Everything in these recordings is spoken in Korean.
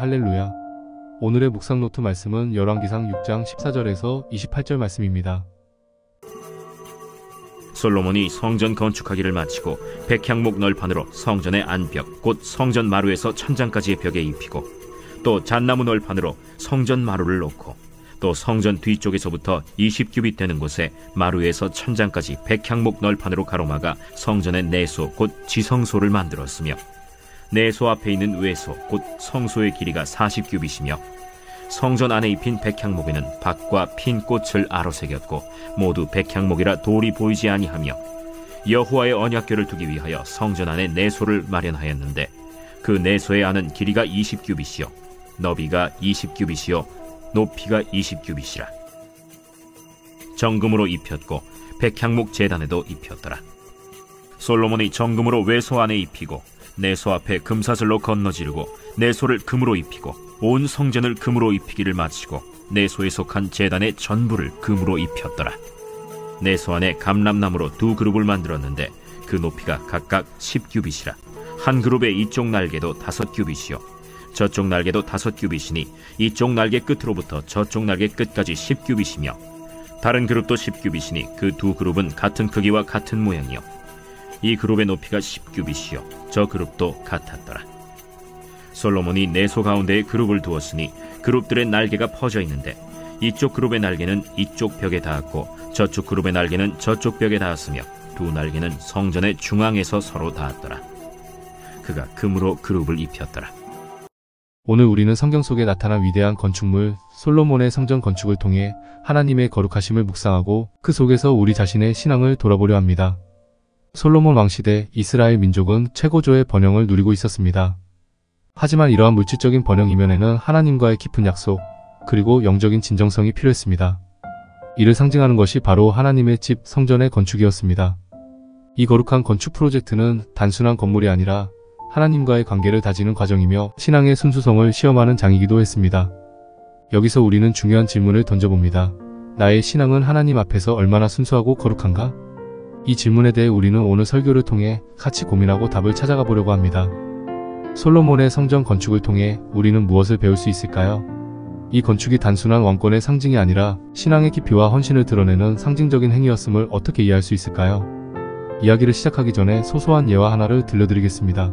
할렐루야. 오늘의 묵상 노트 말씀은 열왕기상 6장 14절에서 28절 말씀입니다. 솔로몬이 성전 건축하기를 마치고 백향목 널판으로 성전의 안벽 곧 성전 마루에서 천장까지의 벽에 입히고 또 잣나무 널판으로 성전 마루를 놓고 또 성전 뒤쪽에서부터 20규빗 되는 곳에 마루에서 천장까지 백향목 널판으로 가로막아 성전의 내소 곧 지성소를 만들었으며 내소 앞에 있는 외소 곧 성소의 길이가 40규빗이며 성전 안에 입힌 백향목에는 박과 핀 꽃을 아로새겼고 모두 백향목이라 돌이 보이지 아니하며 여호와의 언약궤를 두기 위하여 성전 안에 내소를 마련하였는데 그 내소의 안은 길이가 20규빗이요 너비가 20규빗이요 높이가 20규빗이라. 정금으로 입혔고 백향목 제단에도 입혔더라. 솔로몬이 정금으로 외소 안에 입히고 내 소 앞에 금사슬로 건너지르고 내 소를 금으로 입히고 온 성전을 금으로 입히기를 마치고 내 소에 속한 제단의 전부를 금으로 입혔더라. 내 소 안에 감람나무로 두 그룹을 만들었는데 그 높이가 각각 10규빗이라. 한 그룹의 이쪽 날개도 다섯 규빗이요. 저쪽 날개도 다섯 규빗이니 이쪽 날개 끝으로부터 저쪽 날개 끝까지 10규빗이며 다른 그룹도 10규빗이니 그 두 그룹은 같은 크기와 같은 모양이요 이 그룹의 높이가 10규빗이요 저 그룹도 같았더라. 솔로몬이 내소 가운데에 그룹을 두었으니 그룹들의 날개가 퍼져 있는데 이쪽 그룹의 날개는 이쪽 벽에 닿았고 저쪽 그룹의 날개는 저쪽 벽에 닿았으며 두 날개는 성전의 중앙에서 서로 닿았더라. 그가 금으로 그룹을 입혔더라. 오늘 우리는 성경 속에 나타난 위대한 건축물 솔로몬의 성전 건축을 통해 하나님의 거룩하심을 묵상하고 그 속에서 우리 자신의 신앙을 돌아보려 합니다. 솔로몬 왕시대 이스라엘 민족은 최고조의 번영을 누리고 있었습니다. 하지만 이러한 물질적인 번영 이면에는 하나님과의 깊은 약속, 그리고 영적인 진정성이 필요했습니다. 이를 상징하는 것이 바로 하나님의 집 성전의 건축이었습니다. 이 거룩한 건축 프로젝트는 단순한 건물이 아니라 하나님과의 관계를 다지는 과정이며 신앙의 순수성을 시험하는 장이기도 했습니다. 여기서 우리는 중요한 질문을 던져봅니다. 나의 신앙은 하나님 앞에서 얼마나 순수하고 거룩한가? 이 질문에 대해 우리는 오늘 설교를 통해 같이 고민하고 답을 찾아가 보려고 합니다. 솔로몬의 성전 건축을 통해 우리는 무엇을 배울 수 있을까요? 이 건축이 단순한 왕권의 상징이 아니라 신앙의 깊이와 헌신을 드러내는 상징적인 행위였음을 어떻게 이해할 수 있을까요? 이야기를 시작하기 전에 소소한 예화 하나를 들려드리겠습니다.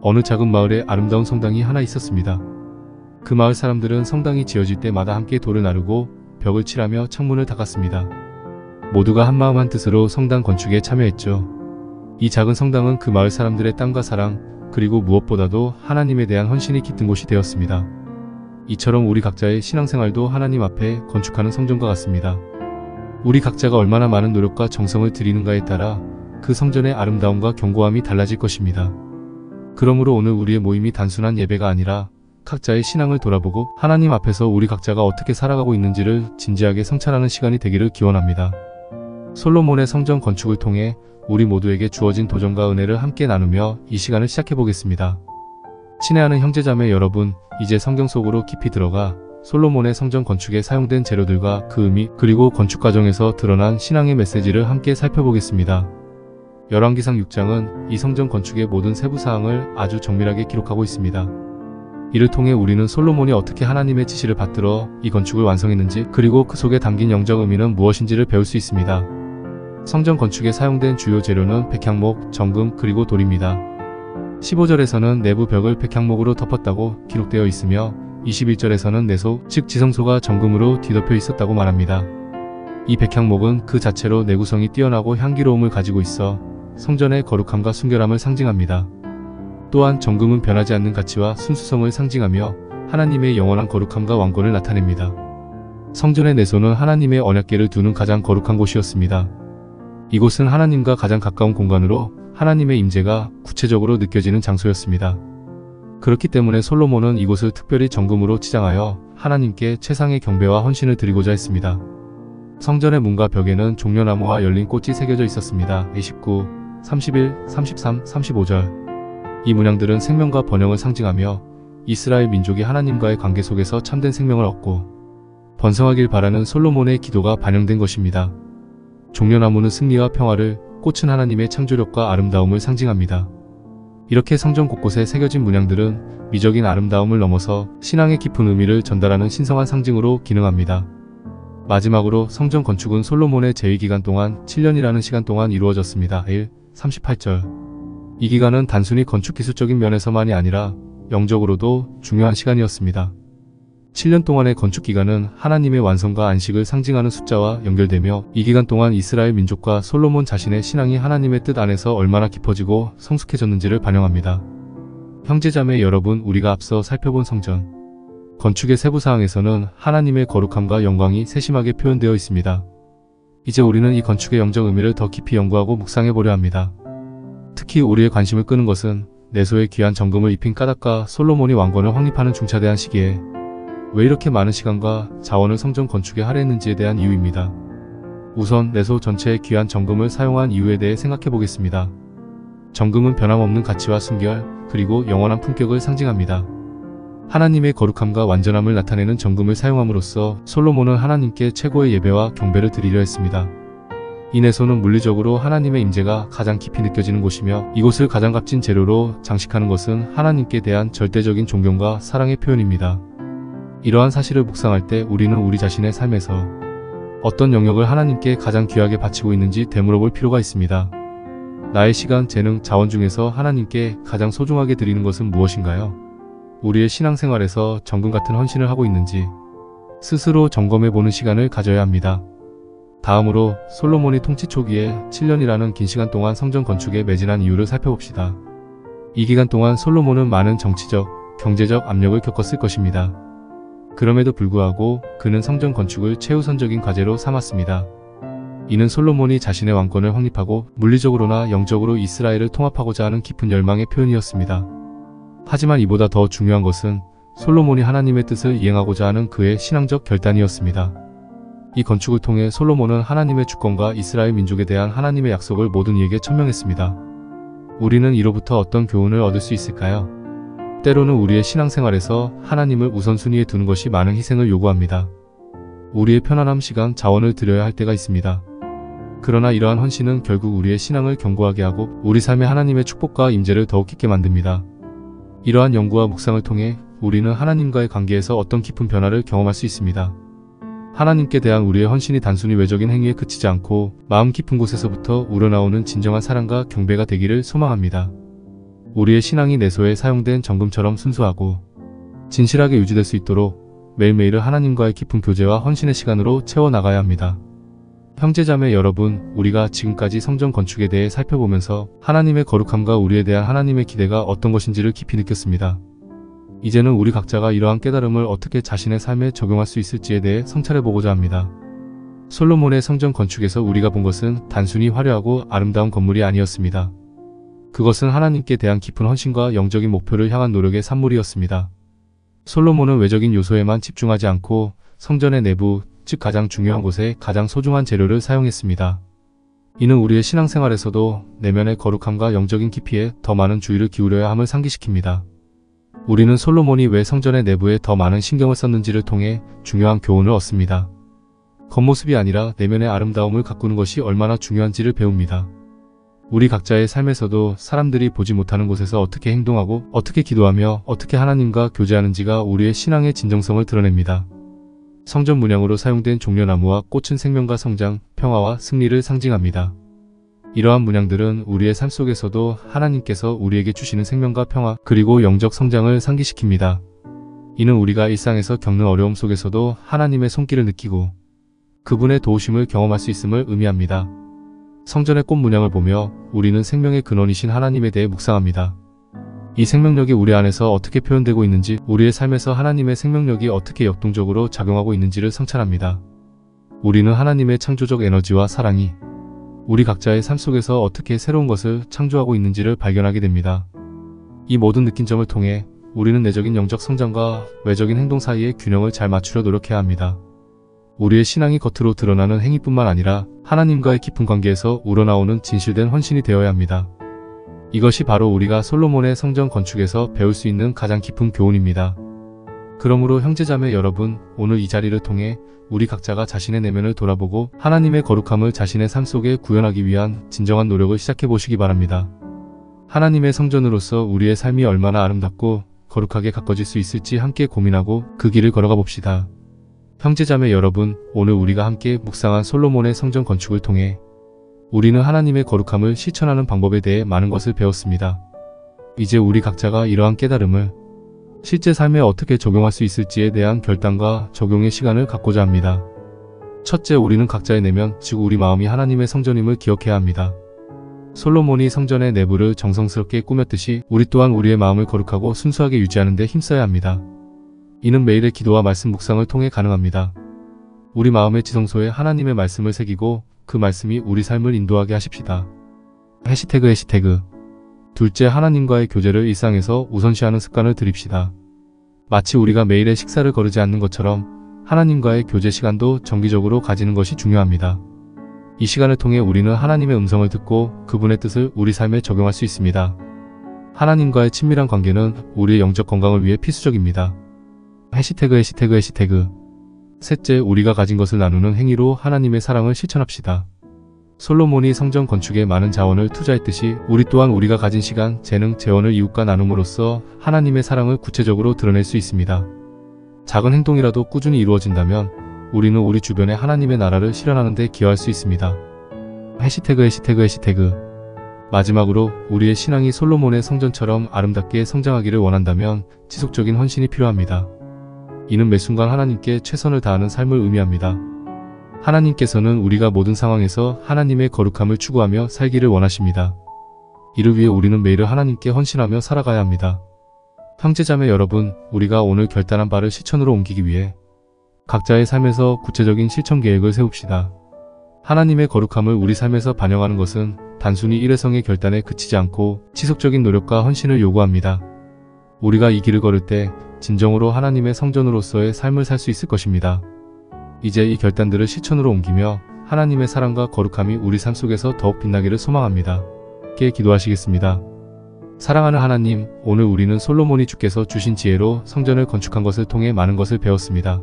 어느 작은 마을에 아름다운 성당이 하나 있었습니다. 그 마을 사람들은 성당이 지어질 때마다 함께 돌을 나르고 벽을 칠하며 창문을 닦았습니다. 모두가 한마음 한뜻으로 성당 건축에 참여했죠. 이 작은 성당은 그 마을 사람들의 땀과 사랑, 그리고 무엇보다도 하나님에 대한 헌신이 깃든 곳이 되었습니다. 이처럼 우리 각자의 신앙생활도 하나님 앞에 건축하는 성전과 같습니다. 우리 각자가 얼마나 많은 노력과 정성을 들이는가에 따라 그 성전의 아름다움과 견고함이 달라질 것입니다. 그러므로 오늘 우리의 모임이 단순한 예배가 아니라 각자의 신앙을 돌아보고 하나님 앞에서 우리 각자가 어떻게 살아가고 있는지를 진지하게 성찰하는 시간이 되기를 기원합니다. 솔로몬의 성전 건축을 통해 우리 모두에게 주어진 도전과 은혜를 함께 나누며 이 시간을 시작해 보겠습니다. 친애하는 형제자매 여러분, 이제 성경 속으로 깊이 들어가 솔로몬의 성전 건축에 사용된 재료들과 그 의미 그리고 건축 과정에서 드러난 신앙의 메시지를 함께 살펴보겠습니다. 열왕기상 6장은 이 성전 건축의 모든 세부 사항을 아주 정밀하게 기록하고 있습니다. 이를 통해 우리는 솔로몬이 어떻게 하나님의 지시를 받들어 이 건축을 완성했는지 그리고 그 속에 담긴 영적 의미는 무엇인지를 배울 수 있습니다. 성전 건축에 사용된 주요 재료는 백향목, 정금, 그리고 돌입니다. 15절에서는 내부 벽을 백향목으로 덮었다고 기록되어 있으며 21절에서는 내소, 즉 지성소가 정금으로 뒤덮여 있었다고 말합니다. 이 백향목은 그 자체로 내구성이 뛰어나고 향기로움을 가지고 있어 성전의 거룩함과 순결함을 상징합니다. 또한 정금은 변하지 않는 가치와 순수성을 상징하며 하나님의 영원한 거룩함과 왕권을 나타냅니다. 성전의 내소는 하나님의 언약궤를 두는 가장 거룩한 곳이었습니다. 이곳은 하나님과 가장 가까운 공간으로 하나님의 임재가 구체적으로 느껴지는 장소였습니다. 그렇기 때문에 솔로몬은 이곳을 특별히 정금으로 치장하여 하나님께 최상의 경배와 헌신을 드리고자 했습니다. 성전의 문과 벽에는 종려나무와 열린 꽃이 새겨져 있었습니다. 29, 31, 33, 35절 이 문양들은 생명과 번영을 상징하며 이스라엘 민족이 하나님과의 관계 속에서 참된 생명을 얻고 번성하길 바라는 솔로몬의 기도가 반영된 것입니다. 종려나무는 승리와 평화를, 꽃은 하나님의 창조력과 아름다움을 상징합니다. 이렇게 성전 곳곳에 새겨진 문양들은 미적인 아름다움을 넘어서 신앙의 깊은 의미를 전달하는 신성한 상징으로 기능합니다. 마지막으로 성전 건축은 솔로몬의 제위 기간 동안 7년이라는 시간 동안 이루어졌습니다. 1. 38절. 이 기간은 단순히 건축 기술적인 면에서만이 아니라 영적으로도 중요한 시간이었습니다. 7년 동안의 건축 기간은 하나님의 완성과 안식을 상징하는 숫자와 연결되며 이 기간 동안 이스라엘 민족과 솔로몬 자신의 신앙이 하나님의 뜻 안에서 얼마나 깊어지고 성숙해졌는지를 반영합니다. 형제자매 여러분 우리가 앞서 살펴본 성전 건축의 세부 사항에서는 하나님의 거룩함과 영광이 세심하게 표현되어 있습니다. 이제 우리는 이 건축의 영적 의미를 더 깊이 연구하고 묵상해 보려 합니다. 특히 우리의 관심을 끄는 것은 내소에 귀한 정금을 입힌 까닭과 솔로몬이 왕권을 확립하는 중차대한 시기에 왜 이렇게 많은 시간과 자원을 성전 건축에 할애했는지에 대한 이유입니다. 우선 내소 전체에 귀한 정금을 사용한 이유에 대해 생각해 보겠습니다. 정금은 변함없는 가치와 순결, 그리고 영원한 품격을 상징합니다. 하나님의 거룩함과 완전함을 나타내는 정금을 사용함으로써 솔로몬은 하나님께 최고의 예배와 경배를 드리려 했습니다. 이 내소는 물리적으로 하나님의 임재가 가장 깊이 느껴지는 곳이며 이곳을 가장 값진 재료로 장식하는 것은 하나님께 대한 절대적인 존경과 사랑의 표현입니다. 이러한 사실을 묵상할 때 우리는 우리 자신의 삶에서 어떤 영역을 하나님께 가장 귀하게 바치고 있는지 되물어볼 필요가 있습니다. 나의 시간, 재능, 자원 중에서 하나님께 가장 소중하게 드리는 것은 무엇인가요? 우리의 신앙생활에서 정금 같은 헌신을 하고 있는지 스스로 점검해 보는 시간을 가져야 합니다. 다음으로 솔로몬이 통치 초기에 7년이라는 긴 시간 동안 성전 건축에 매진한 이유를 살펴봅시다. 이 기간 동안 솔로몬은 많은 정치적, 경제적 압력을 겪었을 것입니다. 그럼에도 불구하고 그는 성전 건축을 최우선적인 과제로 삼았습니다. 이는 솔로몬이 자신의 왕권을 확립하고 물리적으로나 영적으로 이스라엘을 통합하고자 하는 깊은 열망의 표현이었습니다. 하지만 이보다 더 중요한 것은 솔로몬이 하나님의 뜻을 이행하고자 하는 그의 신앙적 결단이었습니다. 이 건축을 통해 솔로몬은 하나님의 주권과 이스라엘 민족에 대한 하나님의 약속을 모든 이에게 천명했습니다. 우리는 이로부터 어떤 교훈을 얻을 수 있을까요? 때로는 우리의 신앙생활에서 하나님을 우선순위에 두는 것이 많은 희생을 요구합니다. 우리의 편안함 시간, 자원을 들여야 할 때가 있습니다. 그러나 이러한 헌신은 결국 우리의 신앙을 견고하게 하고 우리 삶에 하나님의 축복과 임재를 더욱 깊게 만듭니다. 이러한 연구와 묵상을 통해 우리는 하나님과의 관계에서 어떤 깊은 변화를 경험할 수 있습니다. 하나님께 대한 우리의 헌신이 단순히 외적인 행위에 그치지 않고 마음 깊은 곳에서부터 우러나오는 진정한 사랑과 경배가 되기를 소망합니다. 우리의 신앙이 내소에 사용된 정금처럼 순수하고 진실하게 유지될 수 있도록 매일매일을 하나님과의 깊은 교제와 헌신의 시간으로 채워나가야 합니다. 형제자매 여러분, 우리가 지금까지 성전 건축에 대해 살펴보면서 하나님의 거룩함과 우리에 대한 하나님의 기대가 어떤 것인지를 깊이 느꼈습니다. 이제는 우리 각자가 이러한 깨달음을 어떻게 자신의 삶에 적용할 수 있을지에 대해 성찰해보고자 합니다. 솔로몬의 성전 건축에서 우리가 본 것은 단순히 화려하고 아름다운 건물이 아니었습니다. 그것은 하나님께 대한 깊은 헌신과 영적인 목표를 향한 노력의 산물이었습니다. 솔로몬은 외적인 요소에만 집중하지 않고 성전의 내부, 즉 가장 중요한 곳에 가장 소중한 재료를 사용했습니다. 이는 우리의 신앙생활에서도 내면의 거룩함과 영적인 깊이에 더 많은 주의를 기울여야 함을 상기시킵니다. 우리는 솔로몬이 왜 성전의 내부에 더 많은 신경을 썼는지를 통해 중요한 교훈을 얻습니다. 겉모습이 아니라 내면의 아름다움을 가꾸는 것이 얼마나 중요한지를 배웁니다. 우리 각자의 삶에서도 사람들이 보지 못하는 곳에서 어떻게 행동하고 어떻게 기도하며 어떻게 하나님과 교제하는지가 우리의 신앙의 진정성을 드러냅니다. 성전 문양으로 사용된 종려나무와 꽃은 생명과 성장, 평화와 승리를 상징합니다. 이러한 문양들은 우리의 삶 속에서도 하나님께서 우리에게 주시는 생명과 평화, 그리고 영적 성장을 상기시킵니다. 이는 우리가 일상에서 겪는 어려움 속에서도 하나님의 손길을 느끼고 그분의 도우심을 경험할 수 있음을 의미합니다. 성전의 꽃 문양을 보며 우리는 생명의 근원이신 하나님에 대해 묵상합니다. 이 생명력이 우리 안에서 어떻게 표현되고 있는지, 우리의 삶에서 하나님의 생명력이 어떻게 역동적으로 작용하고 있는지를 성찰합니다. 우리는 하나님의 창조적 에너지와 사랑이 우리 각자의 삶 속에서 어떻게 새로운 것을 창조하고 있는지를 발견하게 됩니다. 이 모든 느낀 점을 통해 우리는 내적인 영적 성장과 외적인 행동 사이의 균형을 잘 맞추려 노력해야 합니다. 우리의 신앙이 겉으로 드러나는 행위뿐만 아니라 하나님과의 깊은 관계에서 우러나오는 진실된 헌신이 되어야 합니다. 이것이 바로 우리가 솔로몬의 성전 건축에서 배울 수 있는 가장 깊은 교훈입니다. 그러므로 형제자매 여러분, 오늘 이 자리를 통해 우리 각자가 자신의 내면을 돌아보고 하나님의 거룩함을 자신의 삶 속에 구현하기 위한 진정한 노력을 시작해 보시기 바랍니다. 하나님의 성전으로서 우리의 삶이 얼마나 아름답고 거룩하게 가꿔질 수 있을지 함께 고민하고 그 길을 걸어가 봅시다. 형제자매 여러분, 오늘 우리가 함께 묵상한 솔로몬의 성전 건축을 통해 우리는 하나님의 거룩함을 실천하는 방법에 대해 많은 것을 배웠습니다. 이제 우리 각자가 이러한 깨달음을 실제 삶에 어떻게 적용할 수 있을지에 대한 결단과 적용의 시간을 갖고자 합니다. 첫째, 우리는 각자의 내면, 즉 우리 마음이 하나님의 성전임을 기억해야 합니다. 솔로몬이 성전의 내부를 정성스럽게 꾸몄듯이 우리 또한 우리의 마음을 거룩하고 순수하게 유지하는 데 힘써야 합니다. 이는 매일의 기도와 말씀 묵상을 통해 가능합니다. 우리 마음의 지성소에 하나님의 말씀을 새기고 그 말씀이 우리 삶을 인도하게 하십시다. 해시태그 해시태그 둘째 하나님과의 교제를 일상에서 우선시하는 습관을 들입시다. 마치 우리가 매일의 식사를 거르지 않는 것처럼 하나님과의 교제 시간도 정기적으로 가지는 것이 중요합니다. 이 시간을 통해 우리는 하나님의 음성을 듣고 그분의 뜻을 우리 삶에 적용할 수 있습니다. 하나님과의 친밀한 관계는 우리의 영적 건강을 위해 필수적입니다. 해시태그 해시태그 해시태그 셋째, 우리가 가진 것을 나누는 행위로 하나님의 사랑을 실천합시다. 솔로몬이 성전 건축에 많은 자원을 투자했듯이 우리 또한 우리가 가진 시간, 재능, 재원을 이웃과 나눔으로써 하나님의 사랑을 구체적으로 드러낼 수 있습니다. 작은 행동이라도 꾸준히 이루어진다면 우리는 우리 주변에 하나님의 나라를 실현하는 데 기여할 수 있습니다. 해시태그 해시태그 해시태그 마지막으로 우리의 신앙이 솔로몬의 성전처럼 아름답게 성장하기를 원한다면 지속적인 헌신이 필요합니다. 이는 매 순간 하나님께 최선을 다하는 삶을 의미합니다. 하나님께서는 우리가 모든 상황에서 하나님의 거룩함을 추구하며 살기를 원하십니다. 이를 위해 우리는 매일 하나님께 헌신하며 살아가야 합니다. 형제자매 여러분, 우리가 오늘 결단한 바를 실천으로 옮기기 위해 각자의 삶에서 구체적인 실천 계획을 세웁시다. 하나님의 거룩함을 우리 삶에서 반영하는 것은 단순히 일회성의 결단에 그치지 않고 지속적인 노력과 헌신을 요구합니다. 우리가 이 길을 걸을 때 진정으로 하나님의 성전으로서의 삶을 살 수 있을 것입니다. 이제 이 결단들을 실천으로 옮기며 하나님의 사랑과 거룩함이 우리 삶 속에서 더욱 빛나기를 소망합니다. 함께 기도하시겠습니다. 사랑하는 하나님, 오늘 우리는 솔로몬이 주께서 주신 지혜로 성전을 건축한 것을 통해 많은 것을 배웠습니다.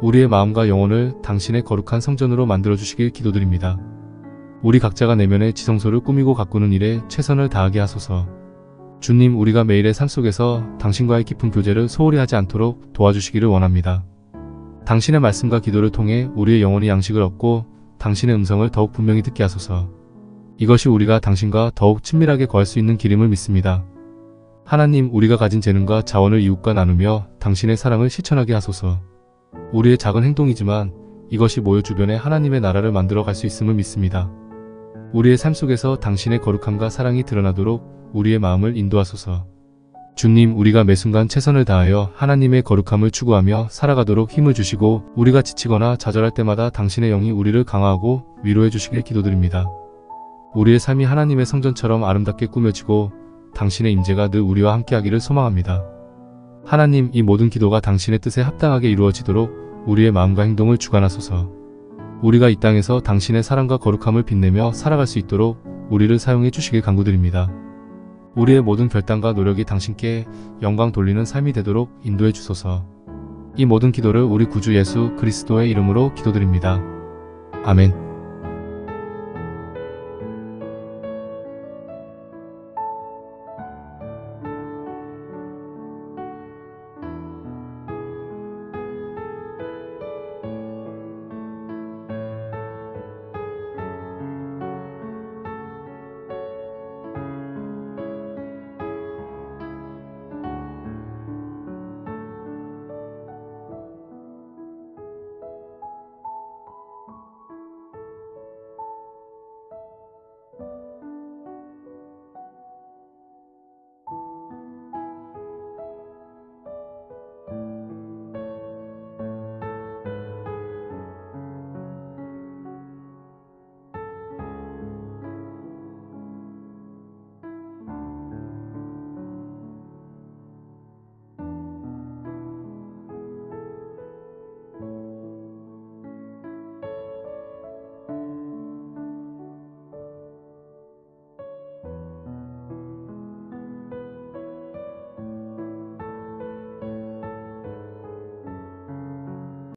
우리의 마음과 영혼을 당신의 거룩한 성전으로 만들어 주시길 기도드립니다. 우리 각자가 내면의 지성소를 꾸미고 가꾸는 일에 최선을 다하게 하소서. 주님, 우리가 매일의 삶 속에서 당신과의 깊은 교제를 소홀히 하지 않도록 도와주시기를 원합니다. 당신의 말씀과 기도를 통해 우리의 영혼이 양식을 얻고 당신의 음성을 더욱 분명히 듣게 하소서. 이것이 우리가 당신과 더욱 친밀하게 거할 수 있는 길임을 믿습니다. 하나님, 우리가 가진 재능과 자원을 이웃과 나누며 당신의 사랑을 실천하게 하소서. 우리의 작은 행동이지만 이것이 모여 주변에 하나님의 나라를 만들어 갈 수 있음을 믿습니다. 우리의 삶 속에서 당신의 거룩함과 사랑이 드러나도록 우리의 마음을 인도하소서. 주님, 우리가 매 순간 최선을 다하여 하나님의 거룩함을 추구하며 살아가도록 힘을 주시고 우리가 지치거나 좌절할 때마다 당신의 영이 우리를 강화하고 위로해 주시길 기도드립니다. 우리의 삶이 하나님의 성전처럼 아름답게 꾸며지고 당신의 임재가 늘 우리와 함께하기를 소망합니다. 하나님, 이 모든 기도가 당신의 뜻에 합당하게 이루어지도록 우리의 마음과 행동을 주관하소서. 우리가 이 땅에서 당신의 사랑과 거룩함을 빛내며 살아갈 수 있도록 우리를 사용해 주시길 간구드립니다. 우리의 모든 결단과 노력이 당신께 영광 돌리는 삶이 되도록 인도해 주소서. 이 모든 기도를 우리 구주 예수 그리스도의 이름으로 기도드립니다. 아멘.